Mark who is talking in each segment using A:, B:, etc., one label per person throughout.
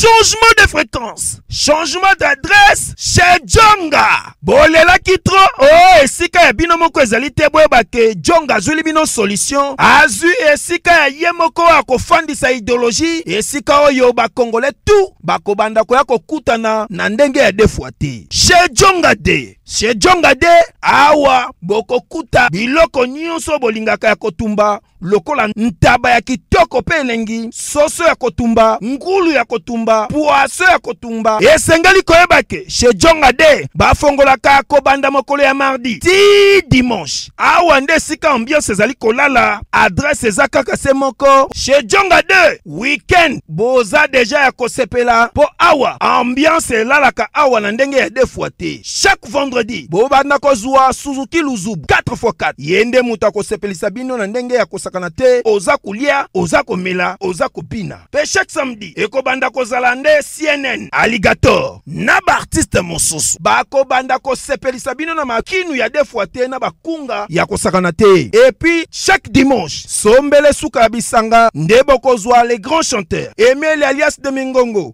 A: changement de fréquence changement d'adresse chez jonga bolelaki tro o oh, esika ya bino moko ezali te boyeba ke jonga azwili bino solution azwi esika ya ye moko ya kofandisa ideologie esika oyo bakongole tu bakobanda koya kokutana na ndenge ya defwa te chez jonga de chez jonga de awa bokokuta biloko nyonso bolingaka ya kotumba lokola ntaba ya kitoko mpe elengi, soso ya kotumba, ngulu ya kotumba, pwaso ya kotumba. Esengeli koyeba ke chez Jonga de bafongolaka kobanda mokolo ya mardi ti dimanche. Awa nde esika ambiance ezali kolala, adresse eza kaka se moko chez Jonga de. Weekend boza deja ya kosepela mpo awa ambiance elalaka awa na ndenge ya defwa te. Chaque vendredi bobanda kozwa suzuki luzubu 4x4 ye nde moto akosepelisa bino na ndenge ya kosakana te oza kolia oza komela oza kobina mpe chaque samedi ekobanda kozala nde cnn alligator na baartiste mosusu bakobanda kosepelisa bino na makinu ya defwa te na bakunga ya kosakana te epuis chaque dimanche sombele suka ya bisanga nde bokozwa le grand chanteur emeli alias de mingongo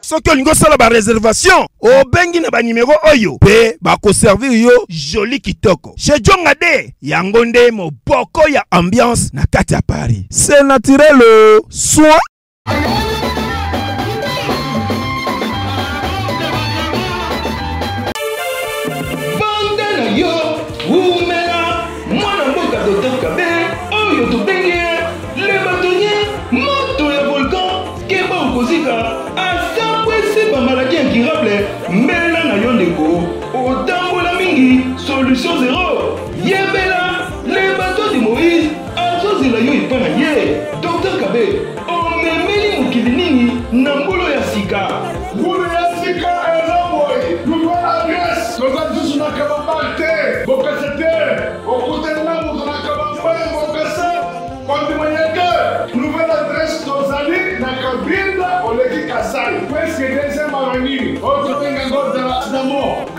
A: soki olingi osala bareservation obengi na banimero oyo mpe bakoservir yo joli kitoko chez jonga de yango nde moboko ya ambiance na kati ya paris se naturel oh. soin
B: Mwana mboka Docteur Kabe oyo tobengi ye le bâtonnier moto ya volcan keba okozika asambwisi ba maladie incurable mbela na yo ndeko otambola mingi solution zero yebela le bateau de Moïse azozela yo epa na ye Docteur Kabe Omemeli mokili nini na ngolo ya sika?
C: Ngolo ya sika eza boye, luka adresse. Toza lisusu na kabambare te, bokasa te. Okutani na moto na kabambare, bokasa, kondima ye te. Nouvelle adresse, tozali na Kabinda, oleki Kasai. Presque deuxième avenue, oyo tobenga ngo
D: Dallas d'Amour.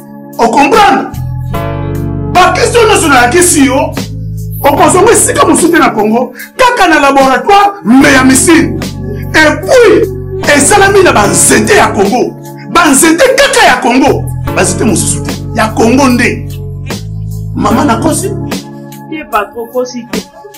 D: okomprendre bakristo nyonso nayakisi yo okozonga esika mosusu te na congo kaka na laboratoire me ya misine epuis esalami na banzete ya congo banzete kaka ya congo banzete mosusu te ya congo nde mama nakosi
E: ye patro kosi te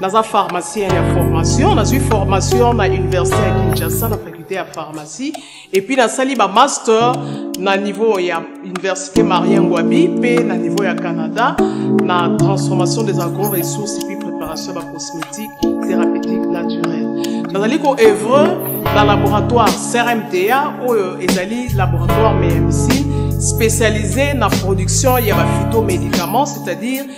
F: naza pharmacien ya formation nazwi formation na université ya kinshasa na faculté ya pharmacie epuis nasali bamaster na niveau ya université marie ngwabi mpe na niveau ya canada na transformation des agro ressources epuis préparation ya bacosmétique thérapeutique naturelle nazali koevre na laboratoire crmta oyo ezali laboratoire meyamisi spécialisé na production ya baphytomédicaments c'est-à-dire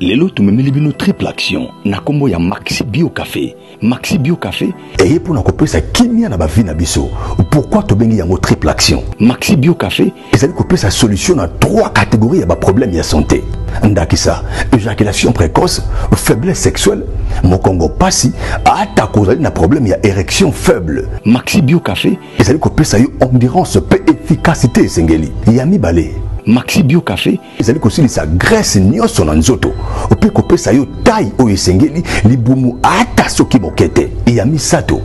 G: lelo tumemeli bino triple action na kombo ya maxi bio cafe Maxi Bio Café eye mpo na kopesa kimia na bavi na biso. Pourquoi tobengi yango triple action? Maxi Bio Café ezali kopesa solution na trois catégories ya baproblème ya santé. Ndakisa, éjaculation précoce, faiblesse sexuelle, mokongo pasi, ata kozali na problème ya érection faible. Maxi Bio Café ezali kopesa yo endurance mpe efficacité esengeli. Ya mibale, Maxi Bio Café ezali kosilisa grese nyonso na nzoto mpe kopesa yo tai oyo esengeli libumu ata soki moke te ya misato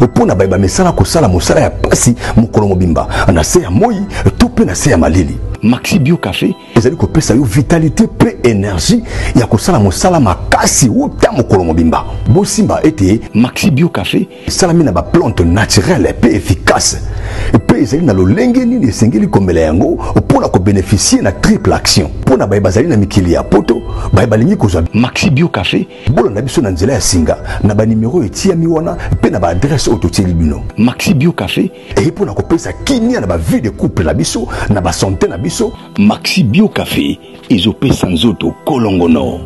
G: mpo na baye bamesana kosala mosala ya mpasi mokolo mobimba na se ya moi to mpe na se ya malili maxi bio cafe ezali kopesa yo vitalite mpe energie ya kosala mosala makasi uta mokolo mobimba bosimba ete maxi bio cafe esalami na baplante naturele mpe efficace mpe ezali na lolenge nini esengeli komela yango mpo na kobeneficie na triple action mpo na baye bazali na mikili ya poto baye balingi kozwa maxi bio cafe bolanda biso na nzela ya singa na banimero etiyami wana mpe na baadrese oyo totieli bino maxi bio cafe eye mpo na kopesa kimia na bavie de couple na biso na basante na biso maxi bio cafe ezopesa nzoto kolongono